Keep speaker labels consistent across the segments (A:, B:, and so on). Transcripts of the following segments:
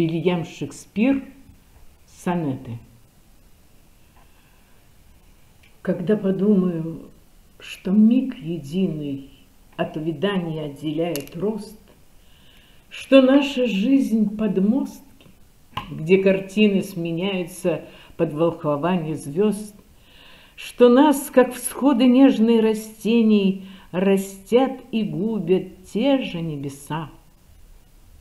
A: Вильям Шекспир, сонеты. Когда подумаю, что миг единый от увядания отделяет рост, что наша жизнь подмостки, где картины сменяются под волхование звезд, что нас, как всходы нежные растений, растят и губят те же небеса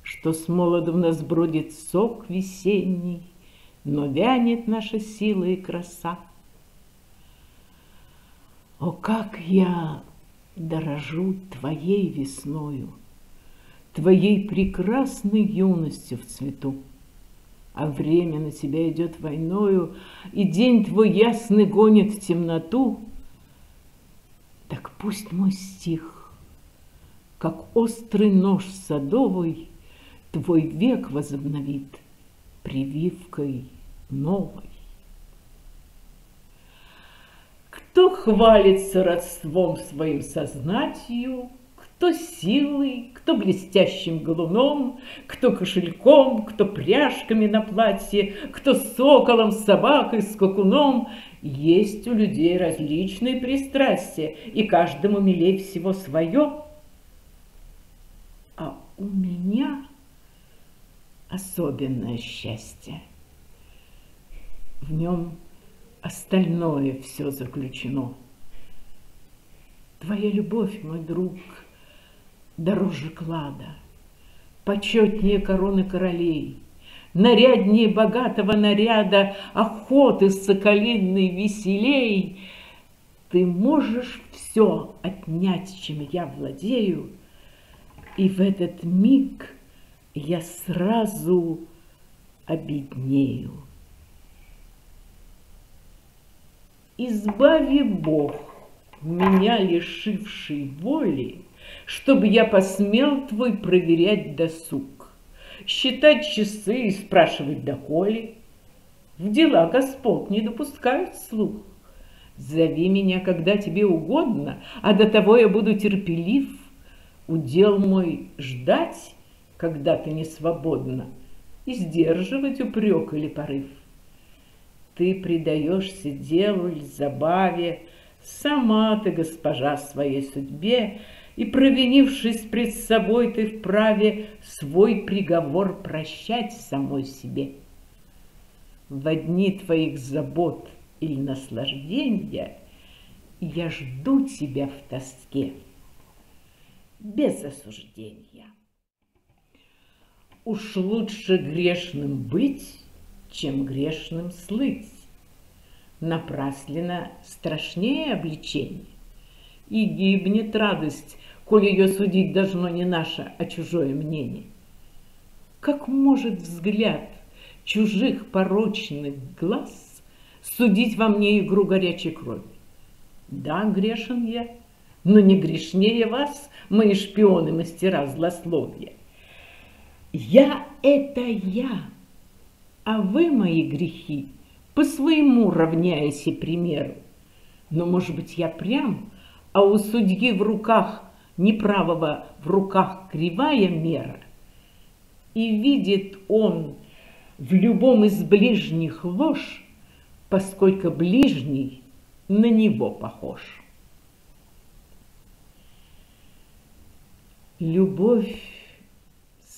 A: что с молоду в нас бродит сок весенний, но вянет наша сила и краса. О, как я дорожу твоей весною, Твоей прекрасной юностью в цвету. А время на тебя идет войною, И день твой ясный гонит в темноту. Так пусть мой стих, как острый нож садовый, твой век возобновит прививкой новой. Кто хвалится родством своим сознатью, кто силой, кто блестящим галуном, кто кошельком, кто пряжками на платье, кто соколом, собакой, скакуном. Есть у людей различные пристрастия, и каждому милей всего свое. А у меня особенное счастье. В нем остальное все заключено. Твоя любовь, мой друг, дороже клада, почетнее короны королей, наряднее богатого наряда, охоты соколиной веселей. Ты можешь все отнять, чем я владею, и в этот миг — я сразу обеднею. Избави Бог меня, лишивший воли, Чтобы я посмел твой проверять досуг, Считать часы и спрашивать доколе. В дела Господь не допускают слух. Зови меня, когда тебе угодно, А до того я буду терпелив. Удел мой ждать когда ты не свободна, и сдерживать упрек или порыв. Ты предаешься делу или забаве, сама ты госпожа своей судьбе, и, провинившись пред собой, ты вправе свой приговор прощать самой себе. В дни твоих забот или наслаждения я жду тебя в тоске без осуждения. Уж лучше грешным быть, чем грешным слыть. Напрасленно страшнее обличение. И гибнет радость, коль ее судить должно не наше, а чужое мнение. Как может взгляд чужих порочных глаз судить во мне игру горячей крови? Да, грешен я, но не грешнее вас, мои шпионы, мастера злословия. Я – это я, а вы мои грехи по своему равняясь и примеру. Но, может быть, я прям, а у судьи в руках неправого в руках кривая мера. И видит он в любом из ближних ложь, поскольку ближний на него похож. Любовь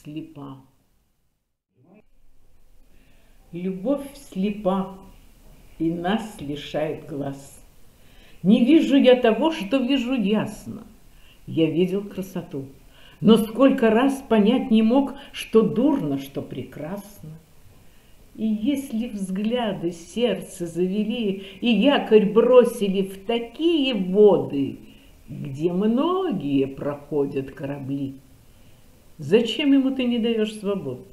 A: слепа. Любовь слепа и нас лишает глаз. Не вижу я того, что вижу ясно. Я видел красоту, но сколько раз понять не мог, что дурно, что прекрасно. И если взгляды сердце завели и якорь бросили в такие воды, где многие проходят корабли, Зачем ему ты не даешь свободу?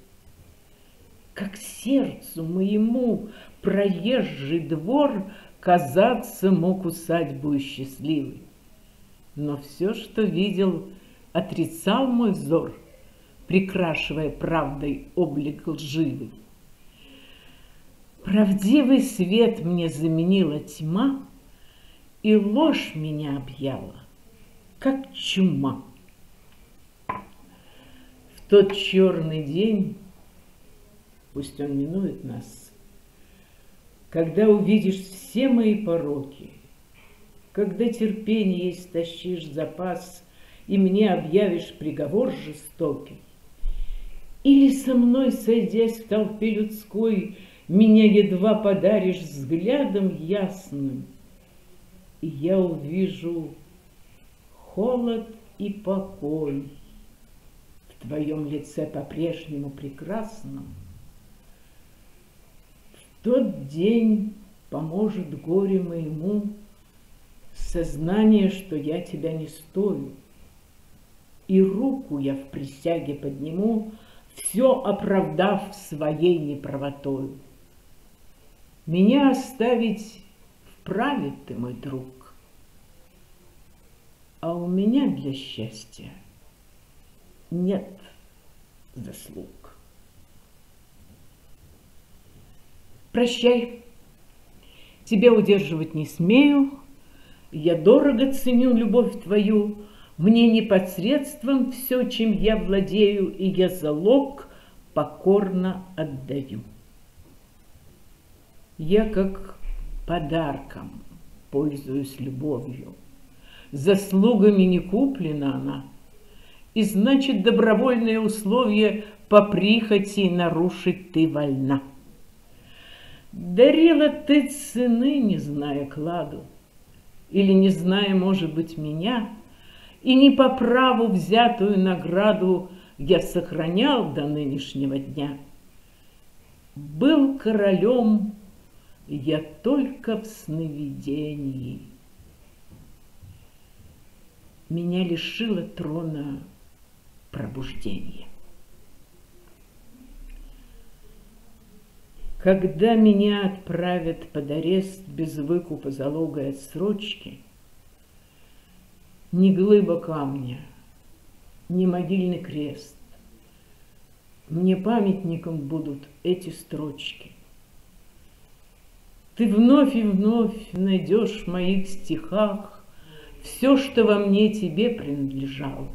A: Как сердцу моему проезжий двор казаться мог усадьбу счастливой. Но все, что видел, отрицал мой взор, прикрашивая правдой облик лживый. Правдивый свет мне заменила тьма, и ложь меня объяла, как чума тот черный день пусть он минует нас, когда увидишь все мои пороки, когда терпение истощишь запас и мне объявишь приговор жестокий, или со мной, сойдясь в толпе людской, меня едва подаришь взглядом ясным, и я увижу холод и покой твоем лице по-прежнему прекрасном. В тот день поможет горе моему сознание, что я тебя не стою, и руку я в присяге подниму, все оправдав своей неправотой. Меня оставить вправе ты, мой друг, а у меня для счастья нет заслуг. Прощай, тебя удерживать не смею, я дорого ценю любовь твою, мне непосредством все, чем я владею, и я залог покорно отдаю. Я как подарком пользуюсь любовью. Заслугами не куплена она, и значит добровольные условия по прихоти нарушить ты вольна. Дарила ты цены, не зная кладу, или не зная, может быть, меня — и не по праву взятую награду я сохранял до нынешнего дня. Был королем я только в сновидении. Меня лишило трона пробуждения. Когда меня отправят под арест без выкупа залога и отсрочки – ни глыба камня, ни могильный крест. Мне памятником будут эти строчки. Ты вновь и вновь найдешь в моих стихах Все, что во мне тебе принадлежало.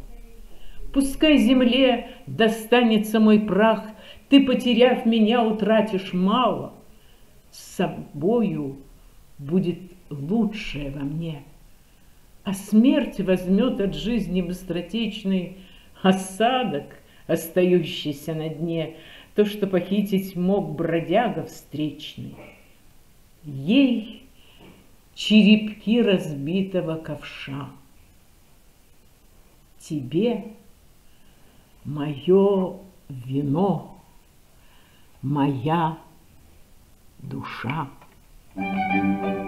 A: Пускай земле достанется мой прах, Ты, потеряв меня, утратишь мало. С собою будет лучшее во мне — а смерть возьмет от жизни быстротечный осадок, остающийся на дне, то, что похитить мог бродяга встречный. Ей черепки разбитого ковша. Тебе мое вино, моя душа. Thank you.